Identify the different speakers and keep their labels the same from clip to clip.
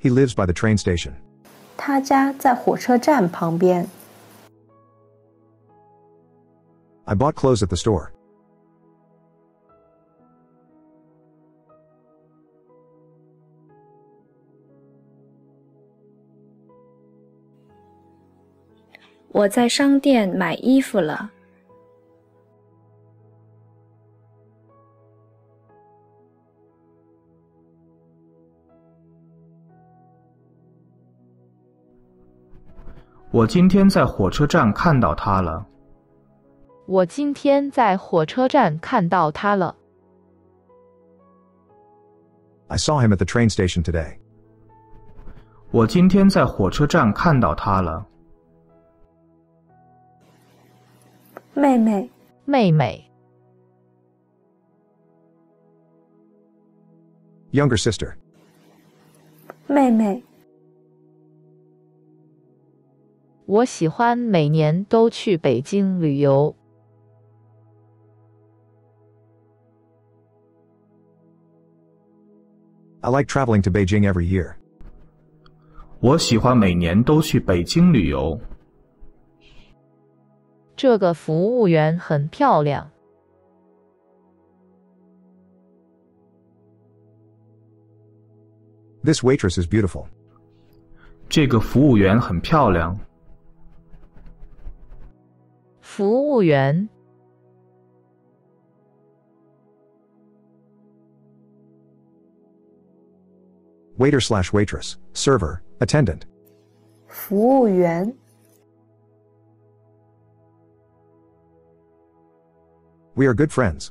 Speaker 1: He lives by the train station.
Speaker 2: 他家在火车站旁边。
Speaker 1: I bought clothes at the store.
Speaker 3: 我在商店买衣
Speaker 4: 我今天在火车站看到他了。
Speaker 5: 我今天在火车站看到他了。
Speaker 1: I saw him at the train station today.
Speaker 4: 我今天在火车站看到他了。
Speaker 2: 妹妹，
Speaker 5: 妹妹
Speaker 1: ，Younger sister.
Speaker 2: 妹妹，
Speaker 5: 我喜欢每年都去北京旅游。
Speaker 1: I like traveling to Beijing every year.
Speaker 4: 我喜欢每年都去北京旅游。
Speaker 5: 这个服务员很漂亮。
Speaker 1: This waitress is beautiful.
Speaker 4: 这个服务员很漂亮。
Speaker 5: 服务员，
Speaker 1: Waiter slash waitress, server, attendant.
Speaker 2: 服务员，
Speaker 1: We are good friends.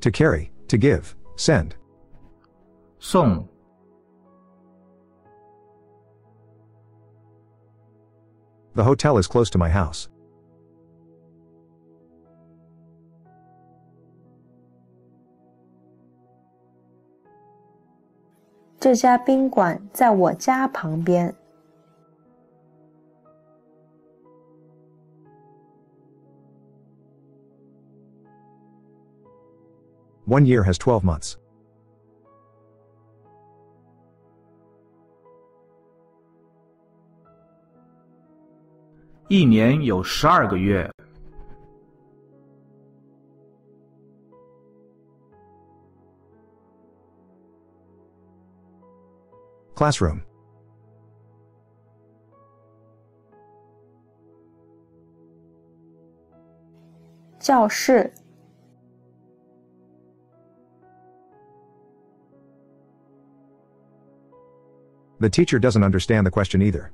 Speaker 1: to carry, to give, send.
Speaker 4: 送，
Speaker 1: The hotel is close to my house.
Speaker 2: 这家宾馆在我家旁边。
Speaker 1: One year has 12 months. Classroom.
Speaker 2: Classroom.
Speaker 1: The teacher doesn't understand the question either.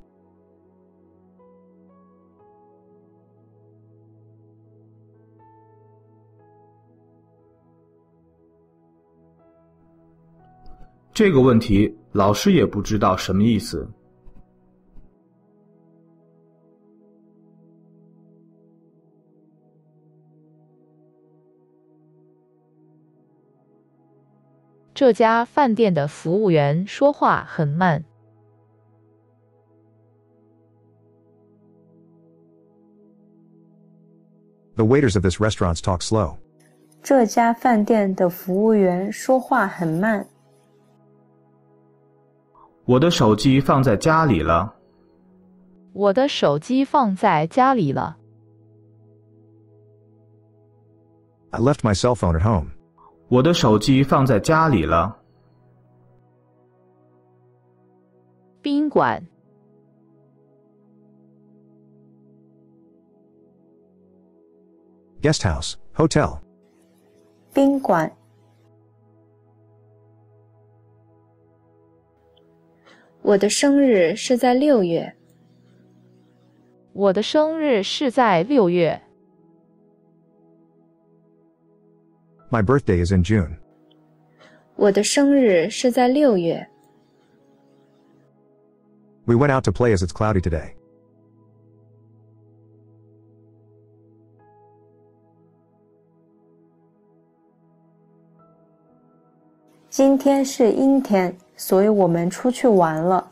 Speaker 4: 这个问题老师也不知道什么意思。
Speaker 5: 这家饭店的服务员说话很慢。
Speaker 1: The waiters of this restaurant talk slow.
Speaker 2: 这家饭店的服务员说话很慢。
Speaker 4: 我的手机放在家里了。
Speaker 5: 我的手机放在家里了。
Speaker 1: I left my cell phone at home.
Speaker 4: 我的手机放在家里了。
Speaker 5: 宾馆，
Speaker 1: guest house, hotel.
Speaker 2: 宾馆。
Speaker 3: 我的生日是在六月。
Speaker 5: 我的生日是在六月。
Speaker 1: My birthday is in June.
Speaker 3: 我的生日是在六月。
Speaker 1: We went out to play as it's cloudy today.
Speaker 2: 今天是阴天，所以我们出去玩了。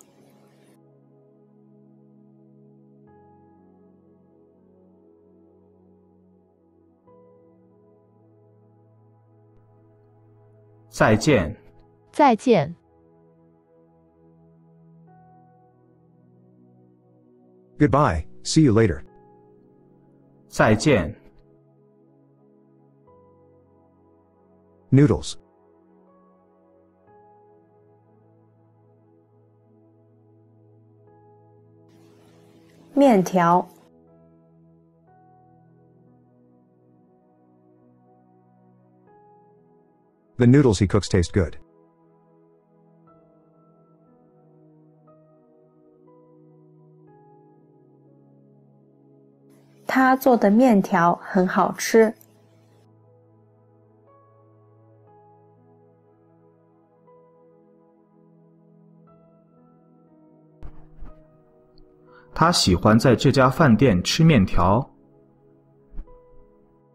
Speaker 4: 再见，
Speaker 5: 再见
Speaker 1: ，Goodbye, see you later.
Speaker 4: 再见
Speaker 1: ，Noodles.
Speaker 2: 面条、
Speaker 1: The noodles he cooks taste good.
Speaker 2: 他做的面条很好吃。
Speaker 4: 他喜欢在这家饭店吃面条。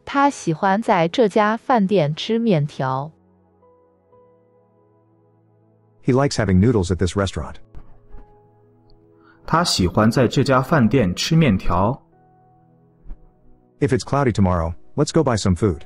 Speaker 5: 他喜欢在这家饭店吃面条。
Speaker 1: He likes having noodles at this restaurant.
Speaker 4: 他喜欢在这家饭店吃面条。
Speaker 1: If it's cloudy tomorrow, let's go buy some food.